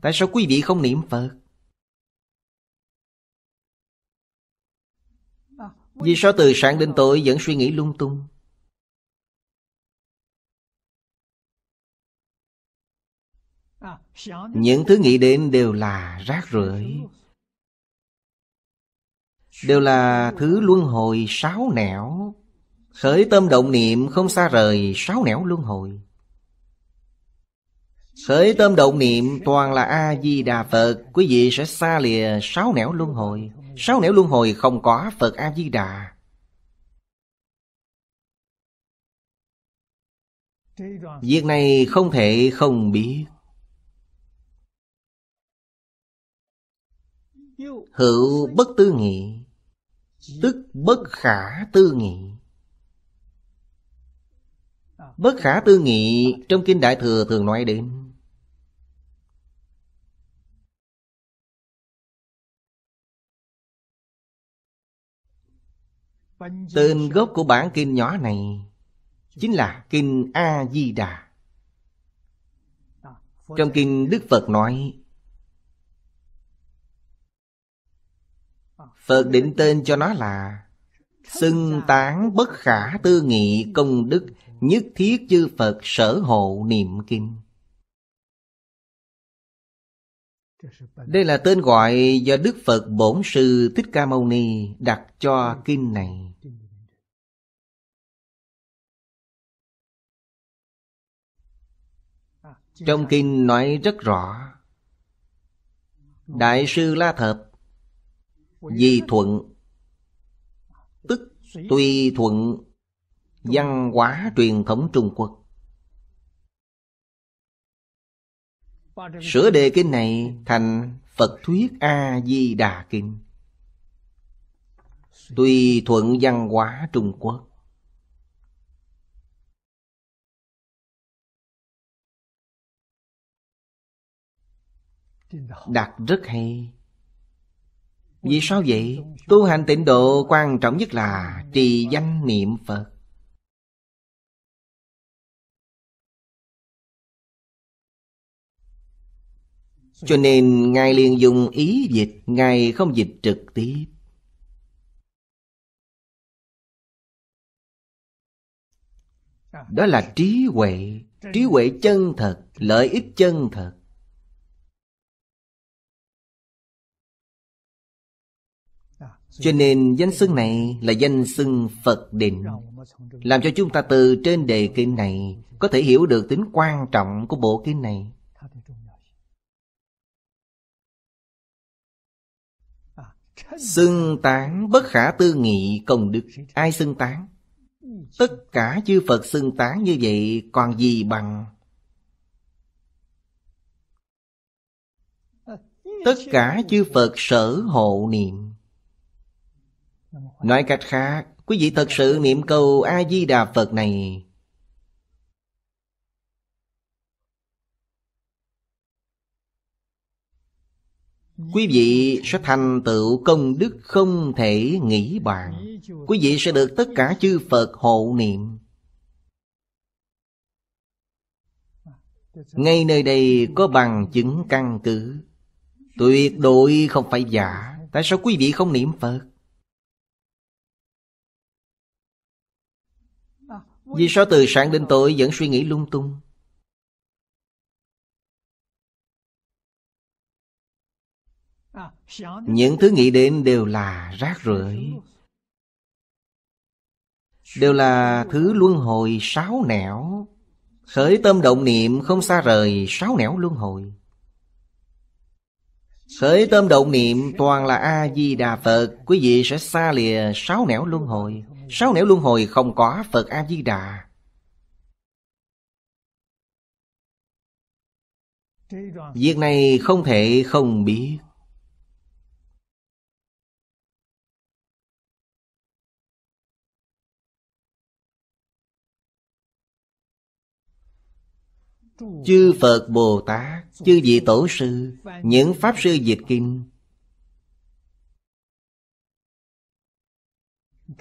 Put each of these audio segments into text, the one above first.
Tại sao quý vị không niệm Phật? Vì sao từ sáng đến tối vẫn suy nghĩ lung tung? Những thứ nghĩ đến đều là rác rưởi, Đều là thứ luân hồi sáu nẻo Khởi tâm động niệm không xa rời sáu nẻo luân hồi Khởi tâm động niệm, toàn là A-di-đà Phật. Quý vị sẽ xa lìa sáu nẻo luân hồi. Sáu nẻo luân hồi không có Phật A-di-đà. Việc này không thể không biết. Hữu bất tư nghị, Tức bất khả tư nghị. Bất khả tư nghị, Trong Kinh Đại Thừa thường nói đến Tên gốc của bản kinh nhỏ này Chính là Kinh A-di-đà Trong Kinh Đức Phật nói Phật định tên cho nó là Xưng tán bất khả tư nghị công đức Nhất thiết chư Phật sở hộ niệm kinh Đây là tên gọi do Đức Phật Bổn Sư Thích Ca Mâu Ni đặt cho kinh này. Trong kinh nói rất rõ, Đại sư La Thập Di thuận, Tức tùy thuận, Văn hóa truyền thống Trung Quốc Sửa đề kinh này thành Phật Thuyết A-di-đà Kinh. Tùy thuận văn hóa Trung Quốc. Đặt rất hay. Vì sao vậy? Tu hành tịnh độ quan trọng nhất là trì danh niệm Phật. Cho nên Ngài liền dùng ý dịch, Ngài không dịch trực tiếp. Đó là trí huệ. Trí huệ chân thật, Lợi ích chân thật. Cho nên danh xưng này là danh xưng Phật định. Làm cho chúng ta từ trên đề kinh này Có thể hiểu được tính quan trọng của bộ kinh này. Xưng tán bất khả tư nghị công đức. Ai xưng tán? Tất cả chư Phật xưng tán như vậy, còn gì bằng? Tất cả chư Phật sở hộ niệm. Nói cách khác, Quý vị thật sự niệm câu A-di-đà Phật này Quý vị sẽ thành tựu công đức không thể nghĩ bàn Quý vị sẽ được tất cả chư Phật hộ niệm Ngay nơi đây có bằng chứng căn cứ Tuyệt đối không phải giả Tại sao quý vị không niệm Phật? Vì sao từ sáng đến tối vẫn suy nghĩ lung tung? Những thứ nghĩ đến đều là rác rưởi. Đều là thứ luân hồi sáu nẻo. Khởi tâm động niệm không xa rời sáu nẻo luân hồi. Khởi tâm động niệm toàn là A-di-đà Phật, Quý vị sẽ xa lìa sáu nẻo luân hồi. Sáu nẻo luân hồi không có Phật A-di-đà. Việc này không thể không biết. Chư Phật Bồ Tát, Chư vị Tổ Sư, Những Pháp Sư Dịch Kinh.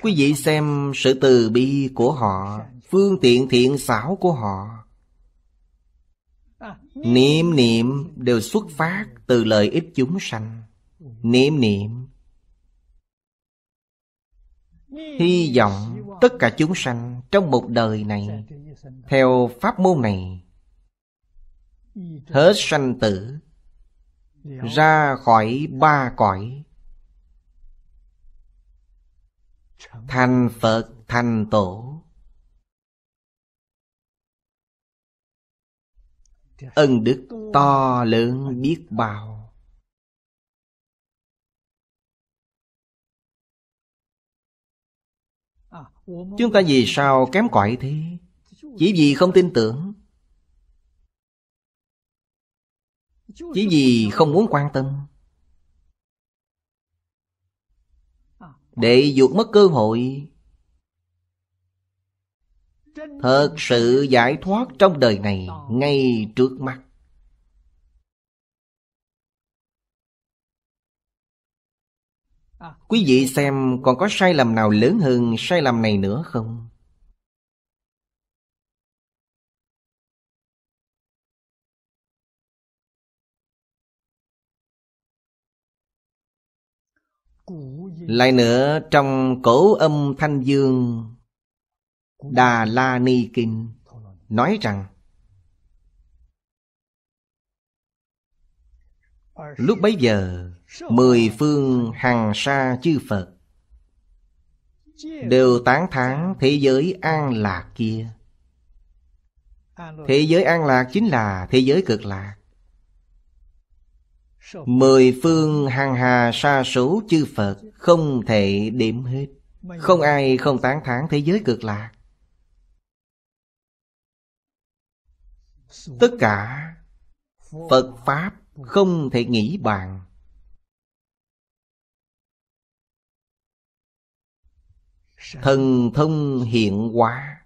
Quý vị xem sự từ bi của họ, Phương tiện thiện xảo của họ. Niệm niệm đều xuất phát từ lợi ích chúng sanh. Niệm niệm. Hy vọng tất cả chúng sanh trong một đời này, Theo pháp môn này Hết sanh tử, Ra khỏi ba cõi. Thành Phật, thành Tổ. Ân đức to lớn biết bao. Chúng ta vì sao kém cỏi thế? Chỉ vì không tin tưởng. Chỉ vì không muốn quan tâm. Để vụt mất cơ hội. Thật sự giải thoát trong đời này, Ngay trước mắt. Quý vị xem, còn có sai lầm nào lớn hơn sai lầm này nữa không? Lại nữa trong cổ âm thanh dương, Đà La Ni Kinh, Nói rằng, Lúc bấy giờ, Mười phương hằng sa chư Phật Đều tán thán thế giới an lạc kia. Thế giới an lạc chính là thế giới cực lạc. Mười phương hàng hà sa số chư Phật Không thể điểm hết. Không ai không tán thán thế giới cực lạc. Tất cả Phật Pháp không thể nghĩ bàn. Thần thông hiện hóa.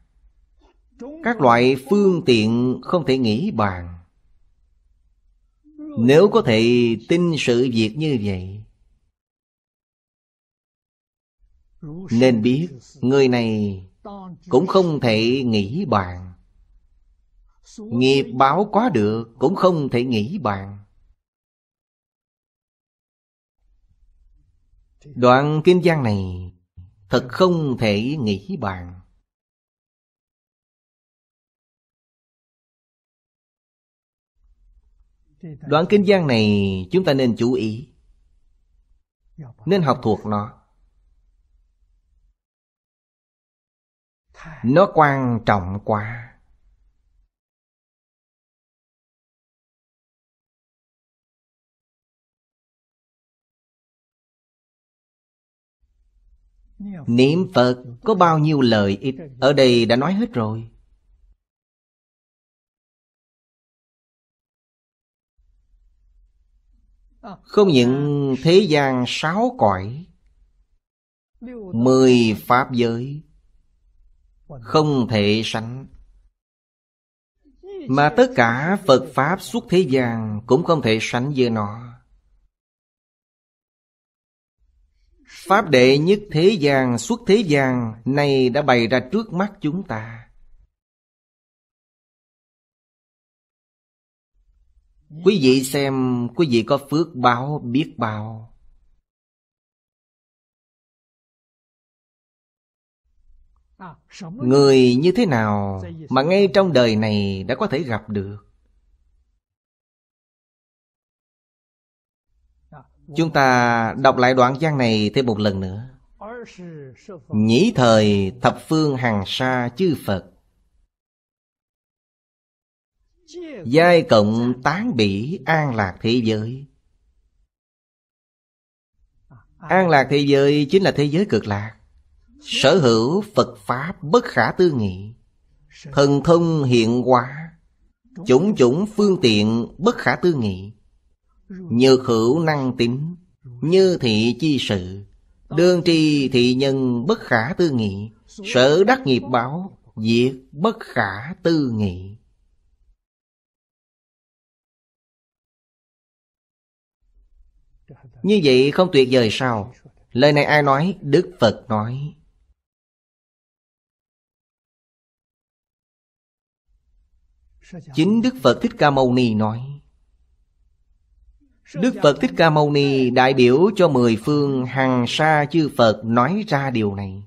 Các loại phương tiện không thể nghĩ bàn. Nếu có thể tin sự việc như vậy, Nên biết người này cũng không thể nghĩ bàn. Nghiệp báo quá được cũng không thể nghĩ bàn. Đoạn kinh văn này Thật không thể nghĩ bàn. Đoạn kinh văn này chúng ta nên chú ý. Nên học thuộc nó. Nó quan trọng quá. Niệm Phật có bao nhiêu lợi ích Ở đây đã nói hết rồi. Không những thế gian sáu cõi, Mười pháp giới, Không thể sánh. Mà tất cả Phật Pháp suốt thế gian Cũng không thể sánh với nó. Pháp đệ nhất thế gian xuất thế gian Này đã bày ra trước mắt chúng ta. Quý vị xem, Quý vị có phước báo, biết bao. Người như thế nào Mà ngay trong đời này đã có thể gặp được? Chúng ta đọc lại đoạn văn này thêm một lần nữa. Nhĩ thời thập phương hàng sa chư Phật. Giai cộng tán bỉ an lạc thế giới. An lạc thế giới chính là thế giới cực lạc. Sở hữu Phật Pháp bất khả tư nghị. Thần thông hiện hóa. Chủng chủng phương tiện bất khả tư nghị. Như hữu năng tính Như thị chi sự. Đương tri thị nhân bất khả tư nghị. Sở đắc nghiệp báo. Diệt bất khả tư nghị. Như vậy không tuyệt vời sao? Lời này ai nói? Đức Phật nói. Chính Đức Phật Thích Ca Mâu Ni nói. Đức Phật Thích Ca Mâu Ni đại biểu cho mười phương hằng sa chư Phật nói ra điều này.